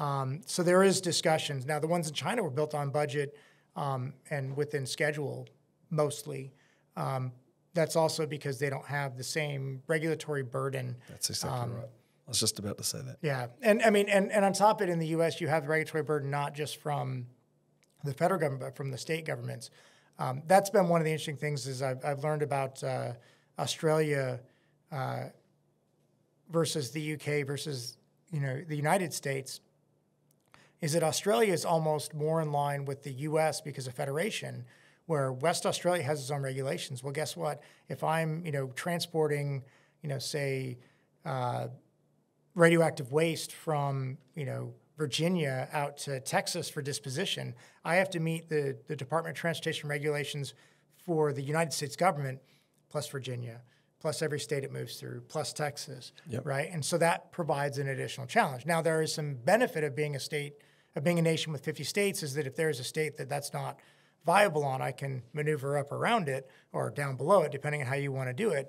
Um, so there is discussions. Now, the ones in China were built on budget um, and within schedule mostly. Um, that's also because they don't have the same regulatory burden. That's exactly Um, right. I was just about to say that. Yeah, and I mean, and, and on top of it, in the U.S., you have the regulatory burden not just from the federal government, but from the state governments. Um, that's been one of the interesting things is I've, I've learned about uh, Australia uh, versus the UK versus you know the United States. Is that Australia is almost more in line with the U.S. because of federation, where West Australia has its own regulations. Well, guess what? If I'm you know transporting you know say uh, radioactive waste from you know Virginia out to Texas for disposition, I have to meet the, the Department of Transportation regulations for the United States government, plus Virginia, plus every state it moves through, plus Texas, Yep. right? And so that provides an additional challenge. Now there is some benefit of being a state, of being a nation with 50 states, is that if there is a state that that's not viable on, I can maneuver up around it or down below it, depending on how you want to do it.